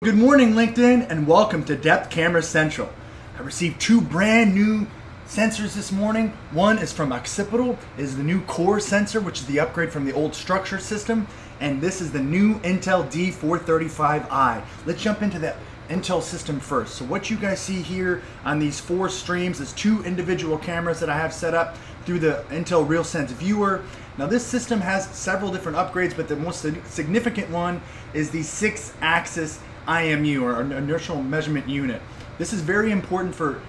Good morning, LinkedIn, and welcome to Depth Camera Central. I received two brand new sensors this morning. One is from Occipital, is the new core sensor, which is the upgrade from the old structure system, and this is the new Intel D435i. Let's jump into that Intel system first. So what you guys see here on these four streams is two individual cameras that I have set up through the Intel RealSense viewer. Now this system has several different upgrades, but the most significant one is the six axis IMU or inertial measurement unit. This is very important for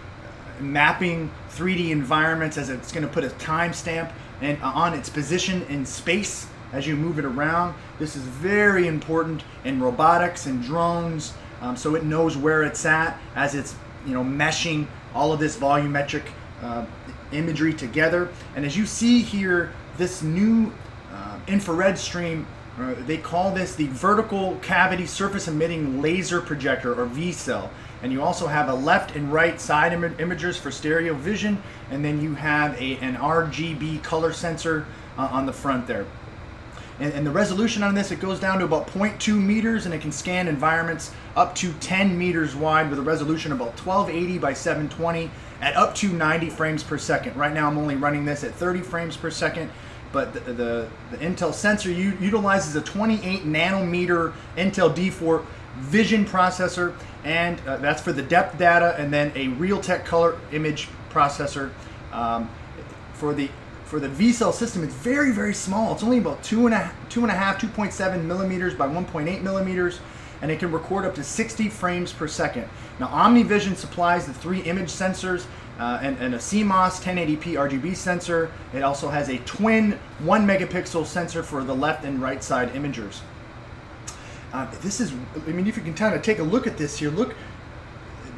mapping 3D environments as it's going to put a timestamp and on its position in space as you move it around. This is very important in robotics and drones, um, so it knows where it's at as it's you know meshing all of this volumetric uh, imagery together. And as you see here, this new uh, infrared stream uh, they call this the vertical cavity surface emitting laser projector or VCSEL. And you also have a left and right side Im imagers for stereo vision. And then you have a, an RGB color sensor uh, on the front there. And, and, the resolution on this, it goes down to about 0.2 meters and it can scan environments up to 10 meters wide with a resolution about 1280 by 720 at up to 90 frames per second. Right now I'm only running this at 30 frames per second but the, the, the Intel sensor utilizes a 28 nanometer Intel D4 vision processor, and uh, that's for the depth data, and then a Realtek color image processor. Um, for the for the VCSEL system, it's very very small. It's only about two and a two and a half, 2.7 millimeters by 1.8 millimeters, and it can record up to 60 frames per second. Now OmniVision supplies the three image sensors uh, and, and, a CMOS 1080p RGB sensor. It also has a twin one megapixel sensor for the left and right side imagers. Uh, this is, I mean, if you can kind of take a look at this here, look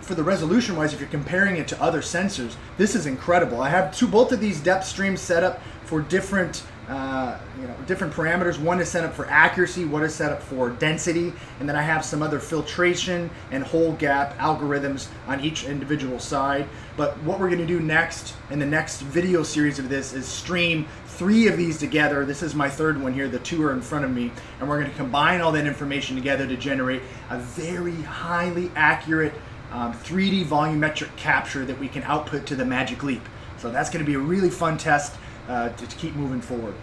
for the resolution wise, if you're comparing it to other sensors, this is incredible. I have two, both of these depth streams set up for different uh, you know, different parameters. One is set up for accuracy, one is set up for density, and then I have some other filtration and hole gap algorithms on each individual side. But what we're going to do next in the next video series of this is stream three of these together. This is my third one here, the two are in front of me, and we're going to combine all that information together to generate a very highly accurate um, 3D volumetric capture that we can output to the Magic Leap. So that's going to be a really fun test uh, to, keep moving forward.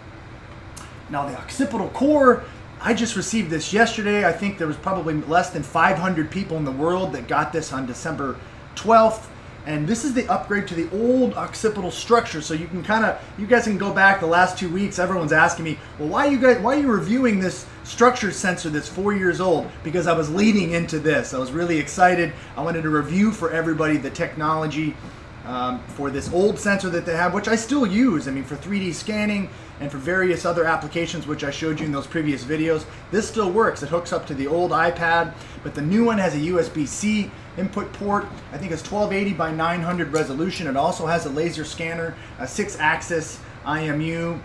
Now the occipital core, I just received this yesterday. I think there was probably less than 500 people in the world that got this on December 12th. And this is the upgrade to the old occipital structure. So you can kind of, you guys can go back the last two weeks. Everyone's asking me, well, why you guys, why are you reviewing this structure sensor that's four years old? Because I was leading into this. I was really excited. I wanted to review for everybody the technology um, for this old sensor that they have, which I still use. I mean, for 3D scanning and for various other applications, which I showed you in those previous videos, this still works. It hooks up to the old iPad, but the new one has a USB-C input port. I think it's 1280 by 900 resolution. It also has a laser scanner, a six-axis IMU,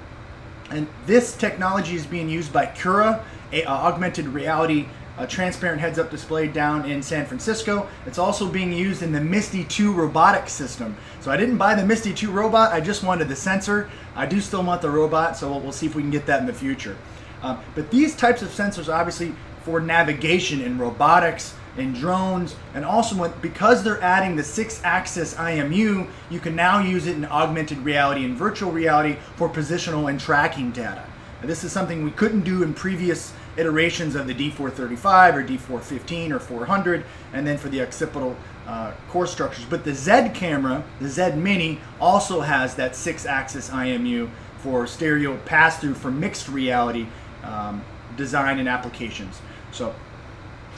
and this technology is being used by Kura, a, uh, augmented reality a transparent heads-up display down in San Francisco. It's also being used in the Misty 2 robotic system. So I didn't buy the Misty 2 robot, I just wanted the sensor. I do still want the robot, so we'll, see if we can get that in the future. Um, but these types of sensors obviously for navigation in robotics, in drones, and also because they're adding the six-axis IMU, you can now use it in augmented reality and virtual reality for positional and tracking data. Now, this is something we couldn't do in previous iterations of the D435 or D415 or 400, and then for the occipital uh, core structures. But the Z camera, the Z Mini, also has that six-axis IMU for stereo pass-through for mixed reality um, design and applications. So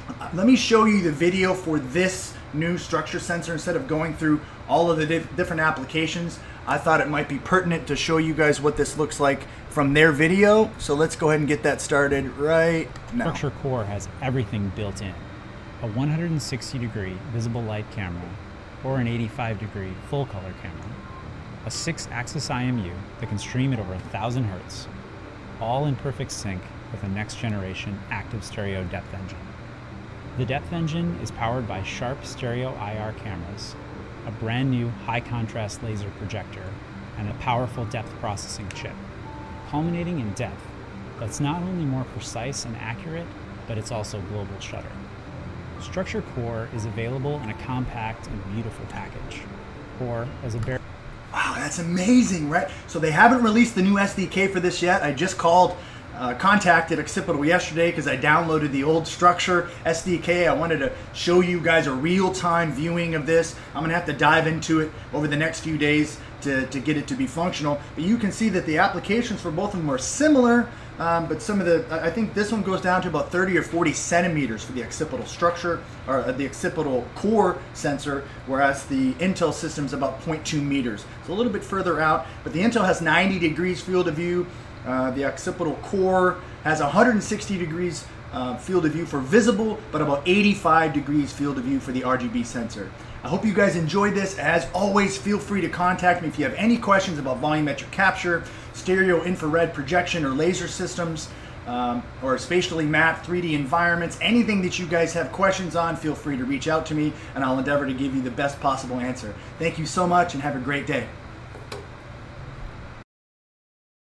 uh, let me show you the video for this new structure sensor instead of going through all of the different applications. I thought it might be pertinent to show you guys what this looks like from their video. So let's go ahead and get that started right now. Structure Core has everything built in. A 160 degree visible light camera or an 85 degree full color camera, a six axis IMU that can stream at over 1000 hertz, all in perfect sync with a next generation active stereo depth engine. The depth engine is powered by sharp stereo IR cameras a brand new high contrast laser projector, and a powerful depth processing chip, culminating in depth that's not only more precise and accurate, but it's also global shutter. Structure Core is available in a compact and beautiful package, or as a bare. Wow, that's amazing, right? So they haven't released the new SDK for this yet. I just called, uh, contacted Occipital yesterday because I downloaded the old Structure SDK. I wanted to show you guys a real-time viewing of this. I'm gonna have to dive into it over the next few days to, to get it to be functional. But you can see that the applications for both of them are similar, um, but some of the, I think this one goes down to about 30 or 40 centimeters for the occipital structure, or uh, the occipital core sensor, whereas the Intel system is about 0.2 meters. So a little bit further out, but the Intel has 90 degrees field of view. Uh, the occipital core has 160 degrees uh, field of view for visible, but about 85 degrees field of view for the RGB sensor. I hope you guys enjoyed this. As always, feel free to contact me if you have any questions about volumetric capture, stereo infrared projection or laser systems, um, or spatially mapped 3D environments. Anything that you guys have questions on, feel free to reach out to me and I'll endeavor to give you the best possible answer. Thank you so much and have a great day.